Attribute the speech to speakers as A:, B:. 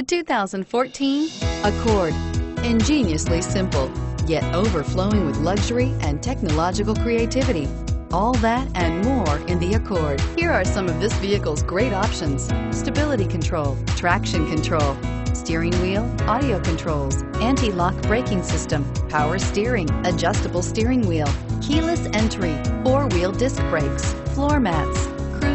A: The 2014 Accord. Ingeniously simple, yet overflowing with luxury and technological creativity. All that and more in the Accord. Here are some of this vehicle's great options. Stability control, traction control, steering wheel, audio controls, anti-lock braking system, power steering, adjustable steering wheel, keyless entry, four-wheel disc brakes, floor mats,